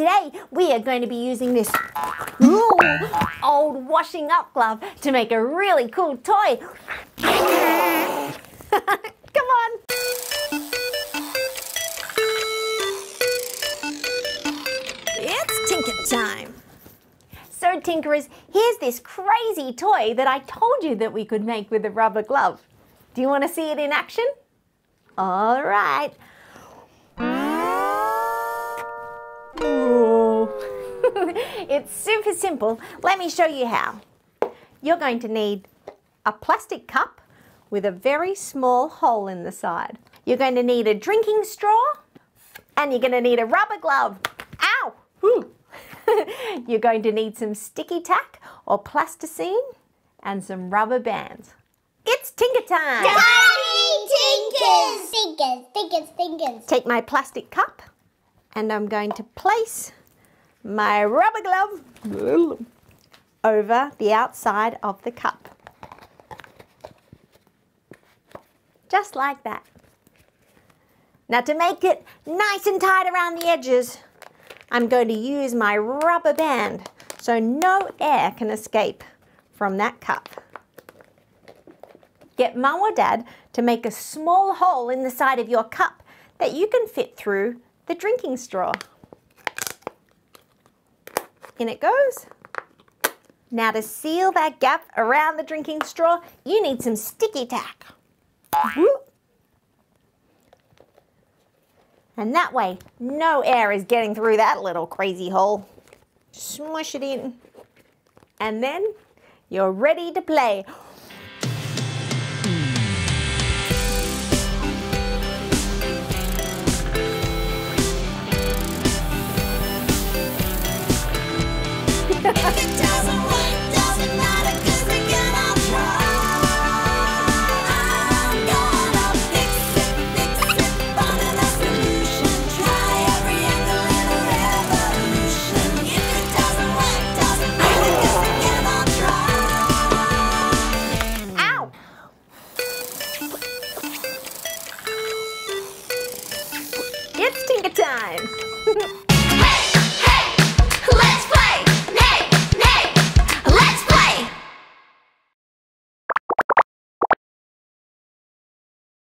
today we are going to be using this ooh, old washing up glove to make a really cool toy. Come on. It's Tinker time. So Tinkerers, here's this crazy toy that I told you that we could make with a rubber glove. Do you want to see it in action? All right. it's super simple. Let me show you how. You're going to need a plastic cup with a very small hole in the side. You're going to need a drinking straw and you're going to need a rubber glove. Ow! you're going to need some sticky tack or plasticine and some rubber bands. It's Tinker time! Daddy Tinkers! Tinkers, Tinkers, Tinkers. Take my plastic cup and I'm going to place my rubber glove over the outside of the cup. Just like that. Now to make it nice and tight around the edges, I'm going to use my rubber band so no air can escape from that cup. Get mum or dad to make a small hole in the side of your cup that you can fit through the drinking straw. In it goes. Now to seal that gap around the drinking straw, you need some sticky tack. And that way, no air is getting through that little crazy hole. Smush it in. And then you're ready to play. Time!